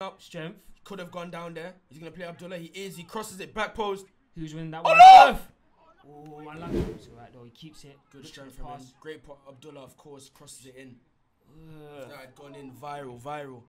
up. Strength. Could have gone down there. He's gonna play Abdullah. He is. He crosses it back post. Who's winning that Oh, one? no! Oh, I love it. It's alright though. He keeps it. Good Looks strength from him. Great. Abdullah, of course, crosses it in. Uh, That had gone in viral, viral.